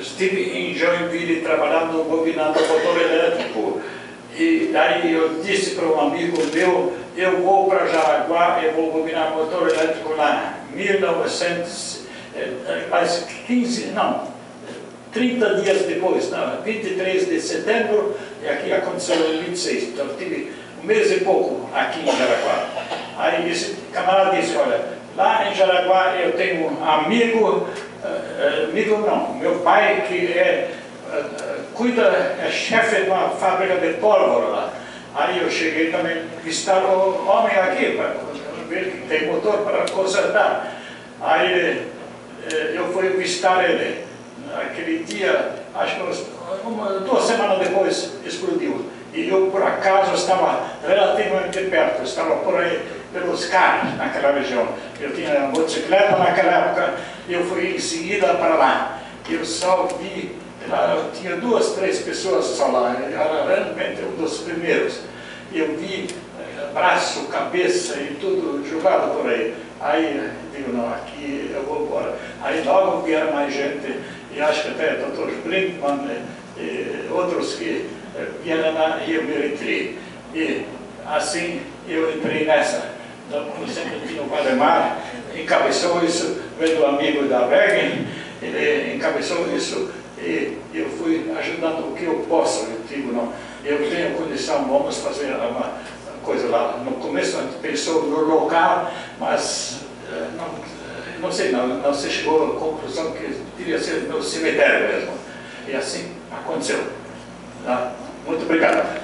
estive em Joinville trabalhando, bobinando motor elétrico, e daí eu disse para um amigo meu, eu vou para Jaraguá, eu vou bobinar motor elétrico lá. 1900, quase 15, não, 30 dias depois, não, 23 de setembro, e aqui aconteceu em 26. Então tive um mês e pouco aqui em Jaraguá. Aí esse camarada disse, olha, lá em Jaraguá eu tenho um amigo, uh, amigo não, meu pai que é, uh, cuida, é chefe de uma fábrica de pólvora lá. Aí eu cheguei também visitar o homem aqui, para ver que tem motor para consertar. Aí eu fui visitar ele. Aquele dia, acho que uma, duas semanas depois explodiu. E eu, por acaso, estava relativamente perto, estava por aí, pelos carros naquela região. Eu tinha motocicleta naquela época, eu fui em seguida para lá. Eu só vi, lá, tinha duas, três pessoas só lá, era realmente um dos primeiros. Eu vi eh, braço, cabeça e tudo jogado por aí. Aí digo, não, aqui eu vou embora. Aí logo vieram mais gente, e acho que até o Dr. Brinkman e, e outros que eh, vieram lá e eu me retirei. E assim eu entrei nessa. Então, como sempre tinha o Valdemar, encabeçou isso, veio o amigo da Bergen, ele encabeçou isso e eu fui ajudando o que eu posso. Eu digo, não, eu tenho condição, vamos fazer uma coisa lá. No começo a gente pensou no local, mas eh, não, eh, não sei, não, não se chegou à conclusão que devia ser no cemitério mesmo. E assim aconteceu. Tá? Muito obrigado.